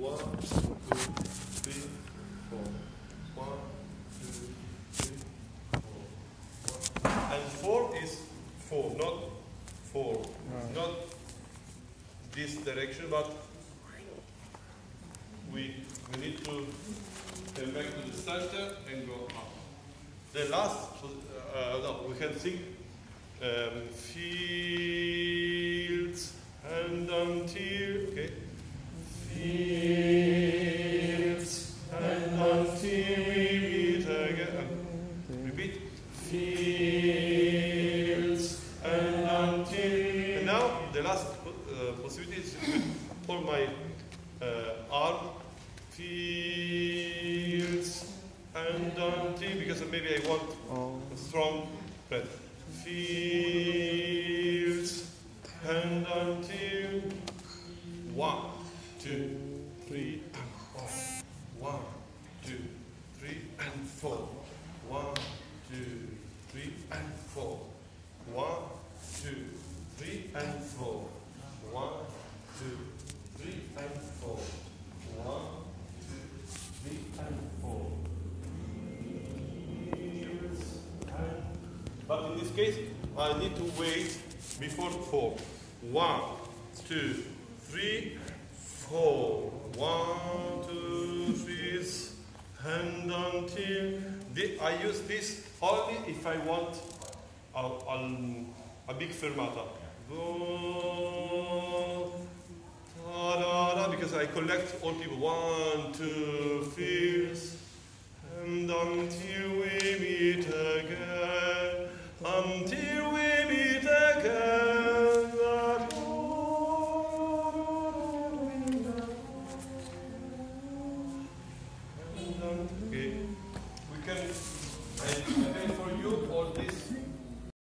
One, two, three, four. One, two, three, four. One. And four is four, not four. Not this direction, but we we need to come back to the center and go up. The last, uh, no, we can sing um, fields and until, okay? Fields the last uh, possibility is with all my uh, arm. Fields and until because maybe I want a strong breath. Fields and until one, two, three, and four. One, two, three, and four. One, two, three, and four. One, two, three, and four. But in this case, I need to wait before four. One, two, three, four. One, two, three, and until. The, I use this only if I want a, a, a big fermata. Because I collect all people. One, two, three, and until Okay. We can, I, I for you all this